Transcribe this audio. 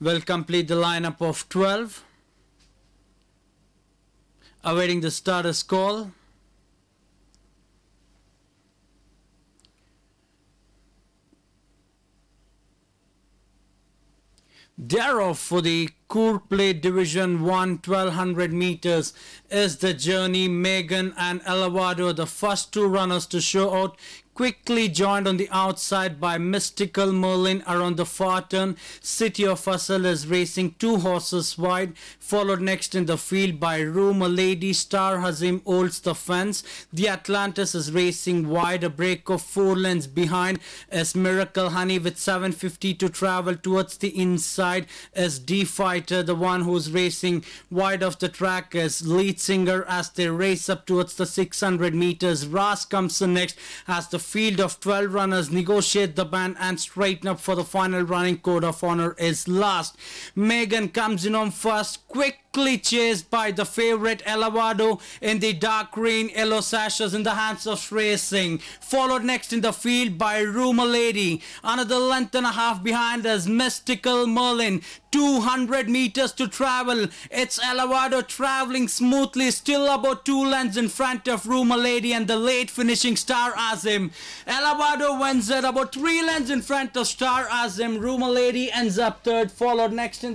will complete the lineup of 12. Awaiting the starter's call. Thereof for the Coorg Plate Division 1 1200 meters is the journey Megan and Elevado, the first two runners to show out quickly joined on the outside by Mystical Merlin around the far turn. City of Hustle is racing two horses wide, followed next in the field by Rumor Lady. Star Hazim holds the fence. The Atlantis is racing wide, a break of four lengths behind as Miracle Honey with 750 to travel towards the inside as D Fighter, the one who's racing wide off the track as lead singer as they race up towards the 600 meters. Ras comes in next as the field of 12 runners negotiate the band and straighten up for the final running code of honor is last. Megan comes in on first, quickly chased by the favorite Elevado in the dark green yellow sashes in the hands of racing. Followed next in the field by Rumor Lady. Another length and a half behind us, Mystical Merlin. 200 meters to travel. It's Elevado traveling smoothly, still about two lengths in front of Rumor Lady and the late finishing Star Azim. Elevado wins it about three lengths in front of Star Azim. Rumor Lady ends up third, followed next in